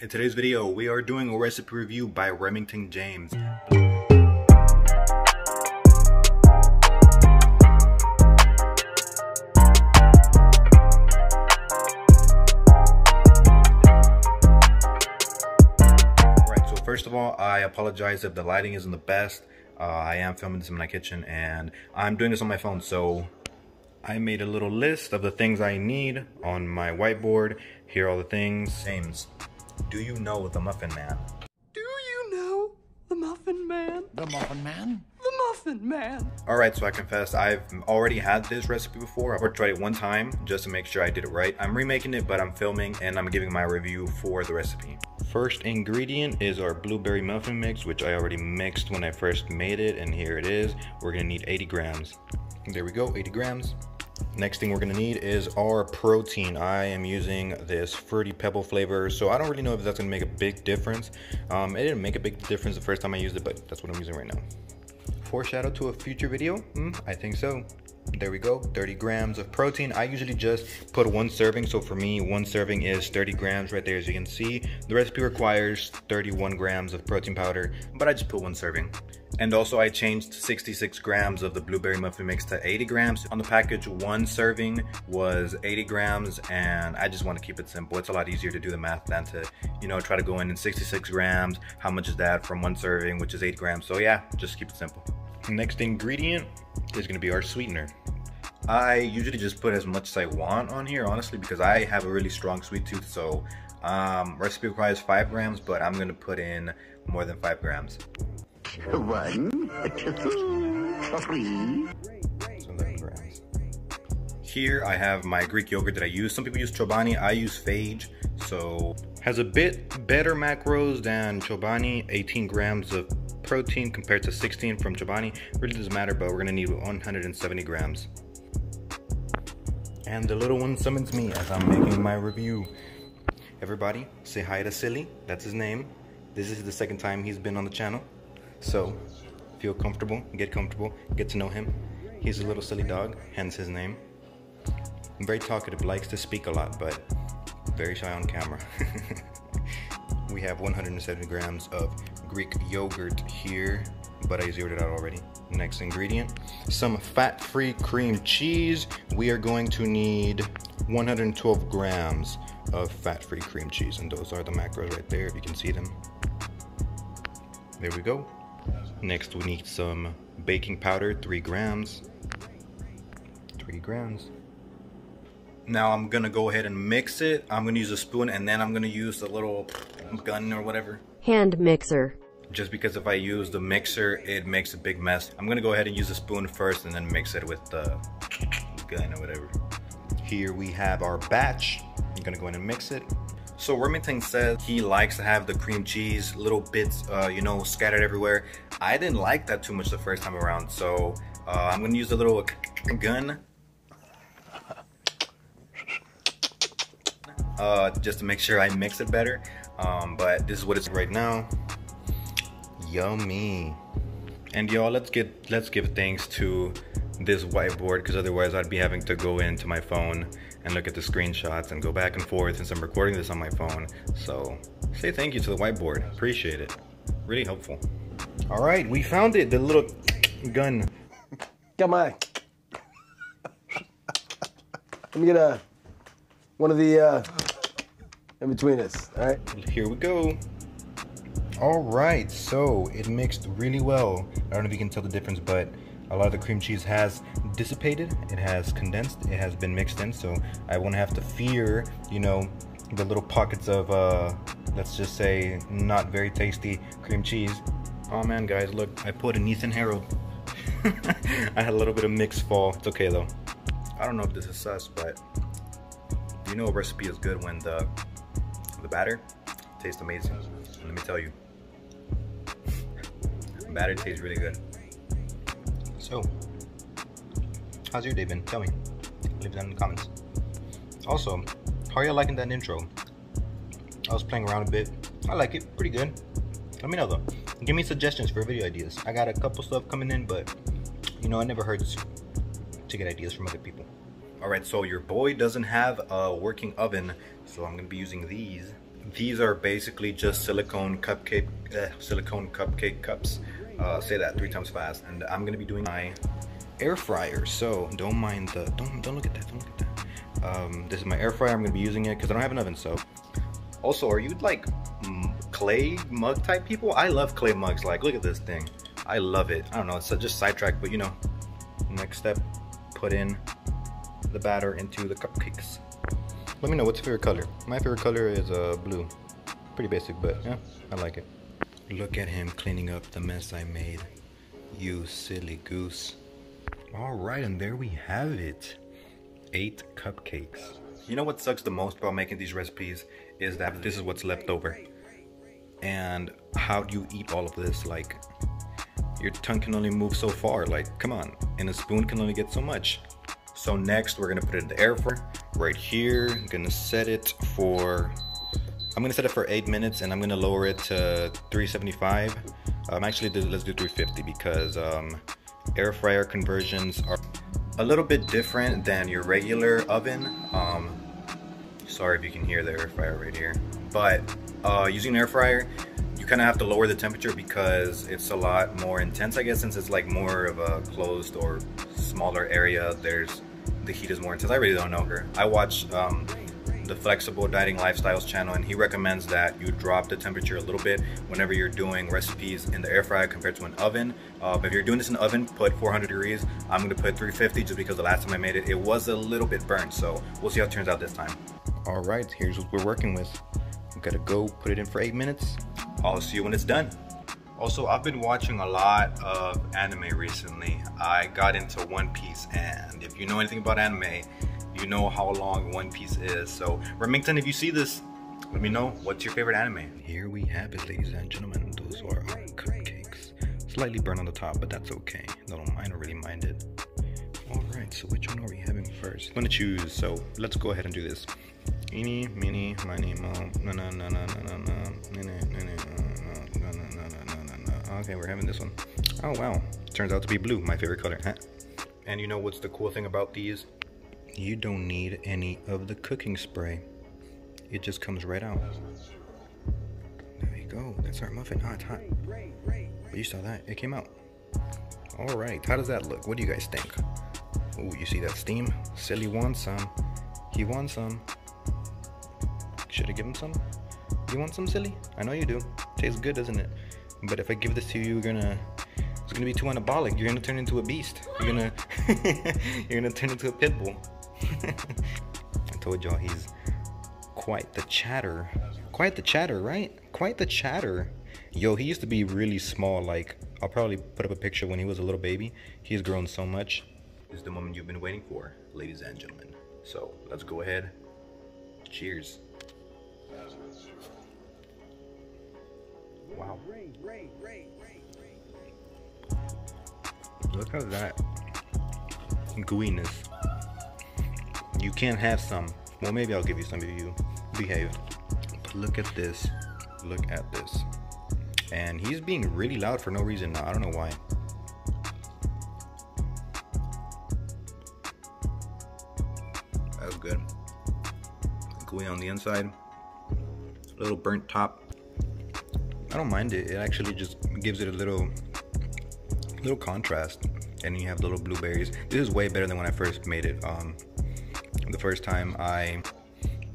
In today's video, we are doing a recipe review by Remington James. First of all, I apologize if the lighting isn't the best. Uh, I am filming this in my kitchen and I'm doing this on my phone, so I made a little list of the things I need on my whiteboard. Here are all the things. James, do you know the Muffin Man? Do you know the Muffin Man? The Muffin Man? The Muffin Man. Alright, so I confess I've already had this recipe before. I've tried it one time just to make sure I did it right. I'm remaking it, but I'm filming and I'm giving my review for the recipe. First ingredient is our blueberry muffin mix, which I already mixed when I first made it, and here it is. We're gonna need 80 grams. There we go, 80 grams. Next thing we're gonna need is our protein. I am using this fruity pebble flavor, so I don't really know if that's gonna make a big difference. Um, it didn't make a big difference the first time I used it, but that's what I'm using right now. Foreshadow to a future video? Mm, I think so. There we go, 30 grams of protein. I usually just put one serving, so for me, one serving is 30 grams right there, as you can see. The recipe requires 31 grams of protein powder, but I just put one serving. And also I changed 66 grams of the blueberry muffin mix to 80 grams. On the package, one serving was 80 grams and I just want to keep it simple. It's a lot easier to do the math than to, you know, try to go in in 66 grams. How much is that from one serving, which is 8 grams? So yeah, just keep it simple. Next ingredient is gonna be our sweetener. I usually just put as much as I want on here, honestly, because I have a really strong sweet tooth. So um, recipe requires five grams, but I'm gonna put in more than five grams. One, two, three. So 11 grams. Here I have my Greek yogurt that I use. Some people use Chobani, I use Fage. So has a bit better macros than Chobani, 18 grams of protein compared to 16 from Chobani. Really doesn't matter, but we're gonna need 170 grams. And the little one summons me as I'm making my review. Everybody, say hi to Silly. That's his name. This is the second time he's been on the channel. So, feel comfortable, get comfortable, get to know him. He's a little silly dog, hence his name. Very talkative, likes to speak a lot, but very shy on camera. we have 170 grams of Greek yogurt here, but I zeroed it out already. Next ingredient, some fat-free cream cheese. We are going to need 112 grams of fat-free cream cheese, and those are the macros right there, if you can see them. There we go. Next, we need some baking powder, three grams. Three grams. Now I'm gonna go ahead and mix it. I'm gonna use a spoon and then I'm gonna use the little gun or whatever. Hand mixer. Just because if I use the mixer, it makes a big mess. I'm gonna go ahead and use a spoon first and then mix it with the gun or whatever. Here we have our batch. I'm gonna go in and mix it. So Remington says he likes to have the cream cheese, little bits, uh, you know, scattered everywhere. I didn't like that too much the first time around, so uh, I'm gonna use a little gun uh, just to make sure I mix it better. Um, but this is what it's right now. Yummy. And y'all, let's get let's give thanks to this whiteboard because otherwise I'd be having to go into my phone and look at the screenshots and go back and forth since I'm recording this on my phone. So say thank you to the whiteboard. Appreciate it. Really helpful. All right, we found it. The little gun. Got my. Let me get a one of the uh, in between us. All right. Here we go. All right, so it mixed really well. I don't know if you can tell the difference, but a lot of the cream cheese has dissipated. It has condensed. It has been mixed in, so I won't have to fear, you know, the little pockets of, uh, let's just say, not very tasty cream cheese. Oh man, guys, look, I put an Ethan Harold. I had a little bit of mixed fall. It's okay though. I don't know if this is sus, but you know a recipe is good when the the batter tastes amazing. Let me tell you, batter tastes really good. So, how's your day been? Tell me. Leave that in the comments. Also, how are you liking that intro? I was playing around a bit. I like it. Pretty good. Let me know though. Give me suggestions for video ideas. I got a couple stuff coming in, but you know, it never hurts to get ideas from other people. All right, so your boy doesn't have a working oven, so I'm gonna be using these. These are basically just silicone cupcake, eh, silicone cupcake cups. Uh, say that three times fast. And I'm gonna be doing my air fryer. So don't mind the, don't, don't look at that, don't look at that. Um, this is my air fryer. I'm gonna be using it because I don't have an oven. So also, are you like clay mug type people? I love clay mugs. Like, look at this thing. I love it. I don't know, it's just sidetrack, but you know. Next step, put in the batter into the cupcakes. Let me know what's your favorite color. My favorite color is uh, blue. Pretty basic, but yeah, I like it. Look at him cleaning up the mess I made. You silly goose. All right, and there we have it. Eight cupcakes. You know what sucks the most about making these recipes is that this is what's left over. And how do you eat all of this? Like, your tongue can only move so far. Like, come on. And a spoon can only get so much. So next, we're gonna put it in the air fryer right here. I'm gonna set it for, I'm gonna set it for eight minutes and I'm gonna lower it to 375. Um, actually, let's do 350 because um, air fryer conversions are a little bit different than your regular oven. Um, sorry if you can hear the air fryer right here. But uh, using an air fryer, you kind of have to lower the temperature because it's a lot more intense, I guess, since it's like more of a closed or smaller area. There's the heat is more intense. I really don't know her. I watch um, the Flexible Dieting Lifestyles channel and he recommends that you drop the temperature a little bit whenever you're doing recipes in the air fryer compared to an oven. Uh, but if you're doing this in an oven, put 400 degrees. I'm gonna put 350 just because the last time I made it, it was a little bit burnt. So we'll see how it turns out this time. All right, here's what we're working with. We gotta go put it in for eight minutes. I'll see you when it's done. Also, I've been watching a lot of anime recently. I got into One Piece and if you know anything about anime, you know how long One Piece is. So Remington, if you see this, let me know what's your favorite anime. Here we have it, ladies and gentlemen. Those are our cupcakes. Slightly burned on the top, but that's okay. I don't I don't really mind it. Alright, so which one are we having first? I'm gonna choose, so let's go ahead and do this. Eeny, meeny, miny, mo, na na na na na na na na na na Okay, we're having this one. Oh wow, turns out to be blue, my favorite color. Huh? And you know what's the cool thing about these? you don't need any of the cooking spray. It just comes right out. There you go. That's our muffin. It's hot. But you saw that. It came out. All right. How does that look? What do you guys think? Oh, you see that steam? Silly wants some. He wants some. Should I give him some? You want some, Silly? I know you do. Tastes good, doesn't it? But if I give this to you, you're gonna it's gonna be too anabolic. You're gonna turn into a beast. You're gonna you're gonna turn into a pit bull. I told y'all he's quite the chatter. Quite the chatter, right? Quite the chatter. Yo, he used to be really small. Like, I'll probably put up a picture when he was a little baby. He's grown so much. This is the moment you've been waiting for, ladies and gentlemen. So, let's go ahead. Cheers. Wow. Look at that gooiness. You can't have some. Well, maybe I'll give you some if you behave. Look at this. Look at this. And he's being really loud for no reason. I don't know why. That's good. Gooey on the inside. A little burnt top. I don't mind it. It actually just gives it a little, little contrast. And you have the little blueberries. This is way better than when I first made it. Um, the first time I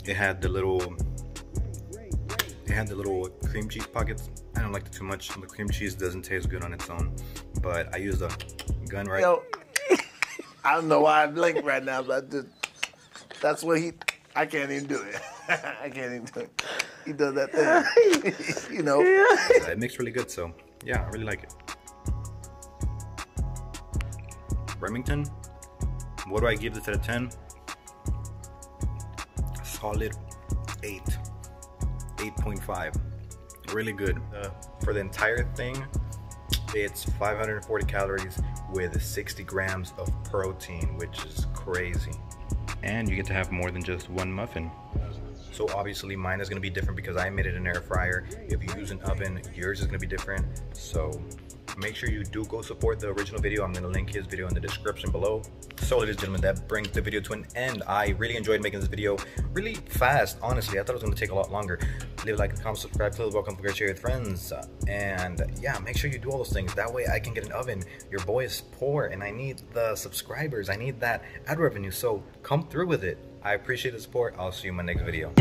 it had the little it had the little cream cheese pockets. I don't like it too much. The cream cheese doesn't taste good on its own, but I use a gun right. Yo, I don't know why I'm blinking right now, but just, that's what he. I can't even do it. I can't even do it. He does that thing, you know. It makes really good, so yeah, I really like it. Remington, what do I give this out of 10? solid 8 8.5 really good. Uh, for the entire thing it's 540 calories with 60 grams of protein which is crazy. And you get to have more than just one muffin so obviously mine is to be different because I made it in air fryer if you use an oven yours is to be different so make sure you do go support the original video. I'm gonna link his video in the description below. So ladies and gentlemen, that brings the video to an end. I really enjoyed making this video really fast, honestly. I thought it was gonna take a lot longer. Leave a like, comment, subscribe, please welcome, to share with friends. And yeah, make sure you do all those things. That way I can get an oven. Your boy is poor and I need the subscribers. I need that ad revenue. So come through with it. I appreciate the support. I'll see you in my next video.